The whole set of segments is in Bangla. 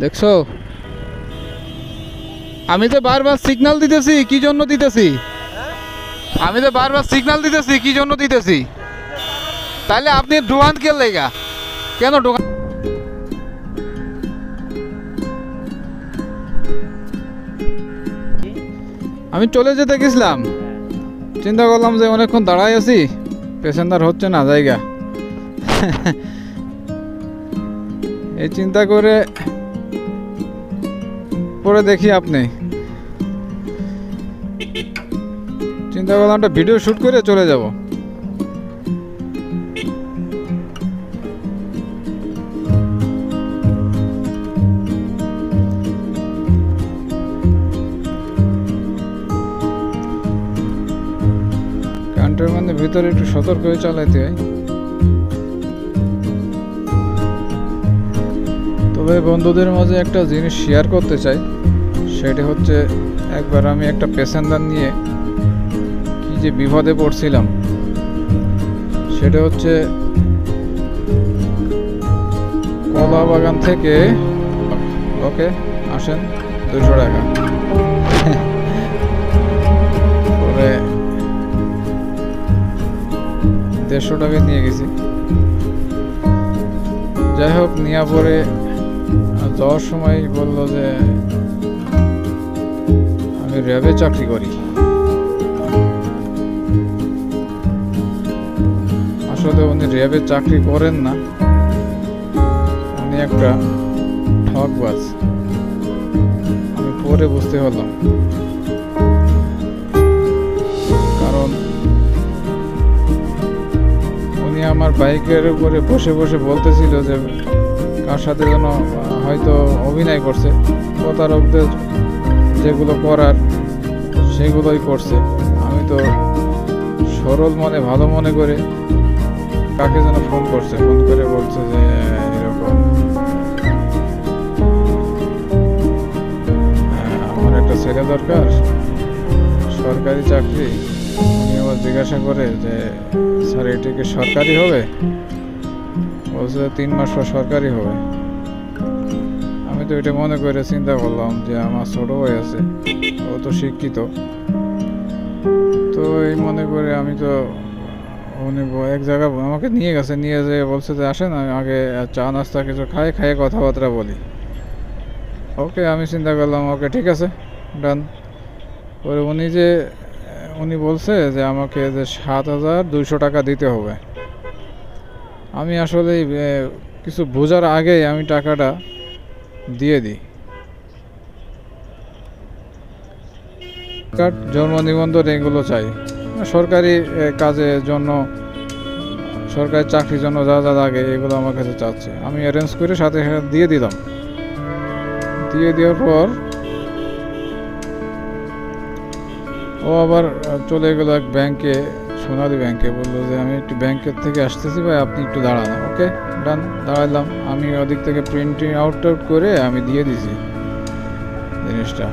দেখছ? আমি তো বারবার সিগন্যাল দিতেছি, কি জন্য দিতেছি? আমি তো বারবার সিগন্যাল দিতেছি, কি জন্য দিতেছি? তাহলে আপনি ডোকান কে লেগা? কেন দোকান আমি চলে যেতে গেছিলাম। চিন্তা করলাম যে অনেকক্ষণ দাঁড়াই আছি প্যাসেঞ্জার হচ্ছে না, জায়গা। এই চিন্তা করে পরে দেখি আপনি। চিন্তা করলাম একটা ভিডিও শুট করে চলে যাব। ক্যান্টনমেন্টের ভিতরে একটু সতর্ক হয়ে চালাইতে হয়। তবে বন্ধুদের মাঝে একটা জিনিস শেয়ার করতে চাই। সেটা হচ্ছে একবার আমি একটা প্যাসেঞ্জার নিয়ে কি যে বিপদে পড়ছিলাম। সেটা হচ্ছে কলা বাগান থেকে ওকে, আসেন, দুশো টাকা। পরে দেড়শো টাকা নিয়ে গেছি। যাই হোক নেওয়া পরে যাওয়ার সময় বলল যে আমি র্যাবে চাকরি করি। আসলে উনি র্যাবে চাকরি করেন না। উনি একটা ঠকবাজ আমি পরে বুঝতে পারলাম। কারণ উনি আমার বাইকের উপরে বসে বসে বলতেছিল যে কার সাথে যেন হয়তো অভিনয় করছে, প্রতারকদের যেগুলো করার সেগুলোই করছে। আমি তো সরল মনে ভালো মনে করে কাকে যেন ফোন করছে। ফোন করে বলছে যে এরকম। আহ, আমার একটা ছেলে দরকার সরকারি চাকরি। উনি আবার জিজ্ঞাসা করে যে স্যার এটি কি সরকারি হবে? বলছে তিন মাস পর সরকারি হবে। তো এটা মনে করে চিন্তা করলাম যে আমার ছোট ভাই আছে, ও তো শিক্ষিত। তো এই মনে করে আমি তো উনি এক জায়গা আমাকে নিয়ে গেছে, নিয়ে যেয়ে বলছে যে আসেন আগে চা নাস্তা কিছু খাই, খাইয়ে কথাবার্তা বলি। ওকে, আমি চিন্তা করলাম, ওকে ঠিক আছে, ডান। পরে উনি যে, উনি বলছে যে আমাকে যে সাত হাজার দুইশো টাকা দিতে হবে। আমি আসলে কিছু বোঝার আগেই আমি টাকাটা দিয়ে দিই। কার্ড, জন্ম নিবন্ধন এগুলো চাই। সরকারি কাজের জন্য, সরকারি চাকরির জন্য যা যা লাগে এগুলো আমার কাছে চাচ্ছে। আমি অ্যারেঞ্জ করে সাথে দিয়ে দিলাম। দিয়ে দেওয়ার পর, ও আবার চলে গেল এক ব্যাংকে সোনালী ব্যাংকে বলল যে, আমি একটু ব্যাংকের থেকে আসতেছি ভাই, আপনি একটু দাঁড়ান ওকে ডান, দাঁড়ালাম। আমি ওদিক থেকে প্রিন্টিং আউট আউট করে আমি দিয়ে দিছি জিনিসটা।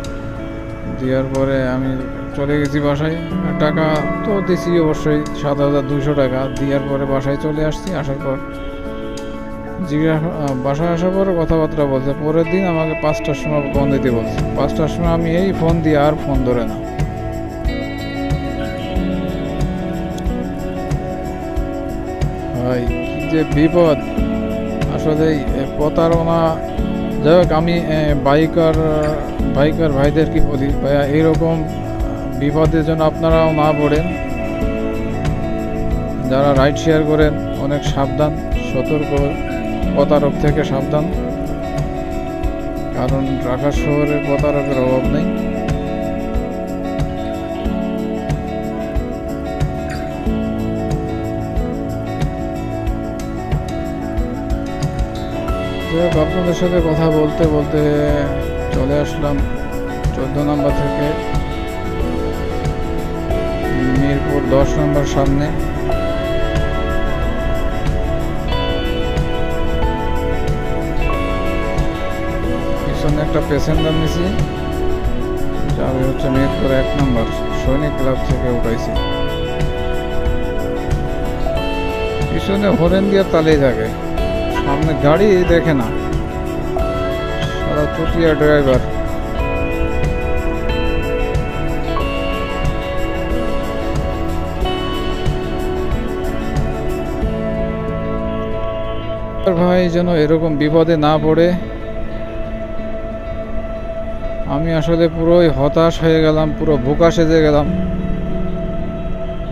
দেওয়ার পরে আমি চলে গেছি বাসায়। টাকা তো দিছি অবশ্যই, সাত হাজার দুশো টাকা। দেওয়ার পরে বাসায় চলে আসছি, আসার পর জিজ্ঞাসা, বাসায় আসার পরে কথাবার্তা বলছে। পরের দিন আমাকে পাঁচটার সময় ফোন দিতে বলছে। পাঁচটার সময় আমি এই ফোন দিয়ে আর ফোন ধরে না। যে বিপদ আসলে প্রতারণা, যাই হোক, আমি বাইকার বাইকার ভাইদেরকে বলি? ভাইয়া, এইরকম বিপদের জন্য আপনারাও না পড়েন। যারা রাইড শেয়ার করেন, অনেক সাবধান, সতর্ক, প্রতারক থেকে সাবধান। কারণ ঢাকা শহরে প্রতারকের অভাব নেই। আপনাদের সাথে কথা বলতে বলতে চলে আসলাম চোদ্দ নম্বর থেকে। মিরপুর দশ নম্বর সামনে। পিছনে একটা প্যাসেঞ্জার নিছি, যাবে হচ্ছে মিরপুর এক নম্বর, সৈনিক ক্লাব থেকে উঠাইছি। পিছনে হরেন দিয়ে তালেই থাকে সামনে গাড়ি দেখে না। চুটিয়া ড্রাইভার। ভাই যেন এরকম বিপদে না পড়ে। আমি আসলে পুরোই হতাশ হয়ে গেলাম, পুরো বোকা সেজে গেলাম।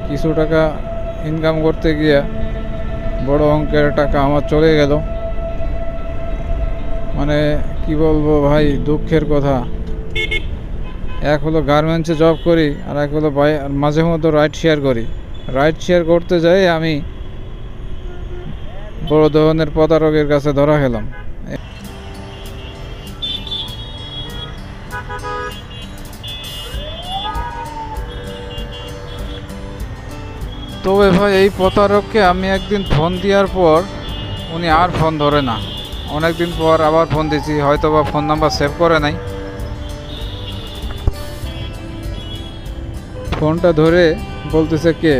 কিছু টাকা ইনকাম করতে গিয়ে বড় অঙ্কের টাকা আমার চলে গেল। মানে কি বলব ভাই, দুঃখের কথা। এক হলো গার্মেন্টসে জব করি, আর এক হলো মাঝে মধ্যে রাইড শেয়ার করি। রাইড শেয়ার করতে যাই আমি বড় ধরনের প্রতারকের কাছে ধরা খেলাম। তবে ভাই, এই প্রতারককে আমি একদিন ফোন দেওয়ার পর উনি আর ফোন ধরে না। অনেকদিন পর আবার ফোন দিয়েছি হয়তো বা ফোন নাম্বার সেভ করে নাই। ফোনটা ধরে বলতেছে কে?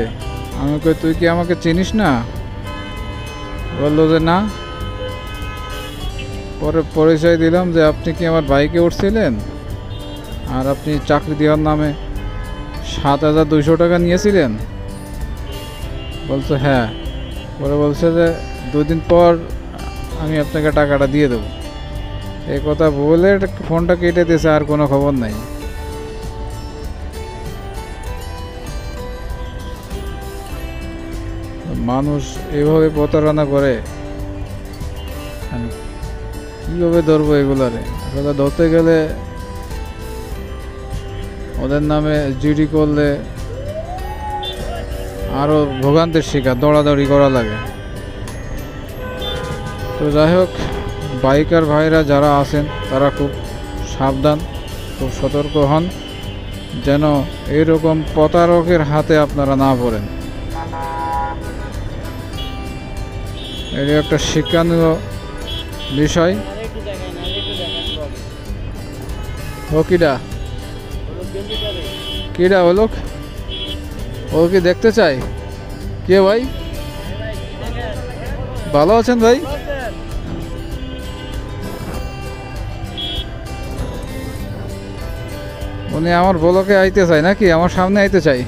আমি কই, তুই কি আমাকে চিনিস না? বলল যে, না। পরে পরিচয় দিলাম যে, আপনি কি আমার বাইকে উঠছিলেন? আর আপনি চাকরি দেওয়ার নামে সাত হাজার দুইশো টাকা নিয়েছিলেন? বলছে হ্যাঁ। পরে বলছে যে, দুদিন পর আমি আপনাকে টাকাটা দিয়ে দেবো। এই কথা বলে ফোনটা কেটে দিয়েছে, আর কোনো খবর নাই। মানুষ এভাবে প্রতারণা করে। কীভাবে ধরবো এগুলারে? ধরতে গেলে ওদের নামে জিডি করলে আরও ভোগান্তের শিকার, দৌড়াদৌড়ি করা লাগে। তো যাই হোক, বাইকার ভাইরা যারা আছেন, তারা খুব সাবধান, খুব সতর্ক হন, যেন এরকম প্রতারকের হাতে আপনারা না পড়েন। এর একটা শিক্ষানীয় বিষয়। ও কিডা? হলো গেঞ্জিটা দেখেন কিডা ও কি দেখতে চাই কে ভাই? ভালো আছেন ভাই? উনি আমার বলকে আইতে চাই নাকি? আমার সামনে আইতে চাই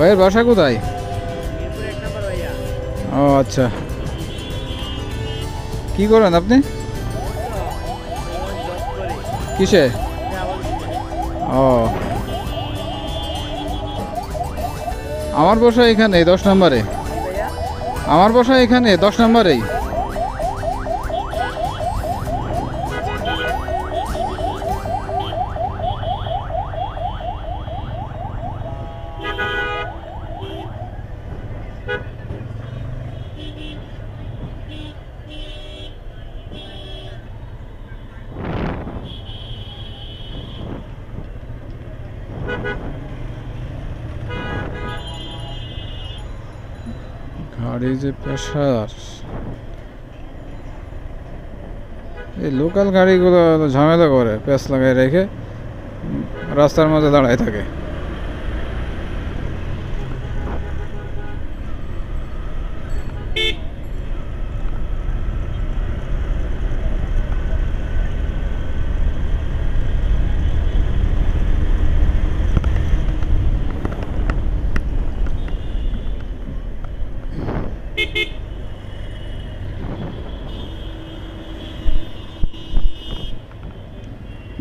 ভাইয়ের বাসা কোথায়? ও আচ্ছা। কি করেন আপনি? কিসে? ও। আমার বসা এখানে দশ নম্বরে। আমার বসা এখানে, দশ নম্বরেই। গাড়ি যে প্রেশার এই লোকাল গাড়িগুলো ঝামেলা করে পেস লাগাই রেখে রাস্তার মধ্যে দাঁড়ায় থাকে।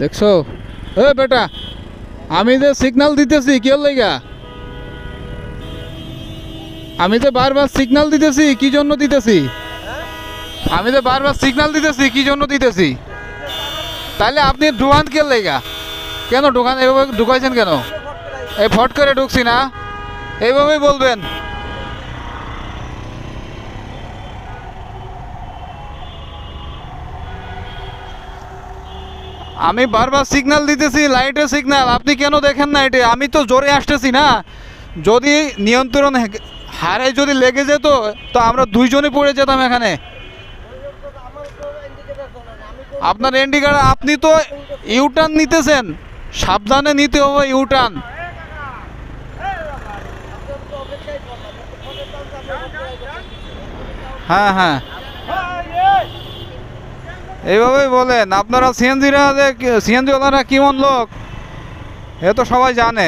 দেখছ? এ বেটা, আমি যে সিগনাল দিতেছি, কি লেগা? আমি যে বারবার সিগনাল দিতেছি, কি জন্য দিতেছি? আমি যে বারবার সিগনাল দিতেছি, কি জন্য দিতেছি? তাহলে আপনি ঢুকান কে লেগা? কেন ঢুকান এভাবে ঢুকাইছেন কেন? এই ফট করে ঢুকছি না। এইভাবেই বলবেন। আমি বারবার সিগন্যাল দিতেছি লাইটের সিগন্যাল আপনি কেন দেখেন না এটা? আমি তো জোরে আসতেছি না। যদি নিয়ন্ত্রণ হারে যদি লেগে যেত, তো আমরা দুইজনই পড়ে যেতাম এখানে। আপনার ইন্ডিকেটার আপনি তো ইউটার্ন নিতেছেন। সাবধানে নিতে হবে ইউটার্ন হ্যাঁ হ্যাঁ। এইভাবেই বলেন আপনারা সিএনজিরা যে সিএনজিওয়ালারা কেমন লোক? এ তো সবাই জানে।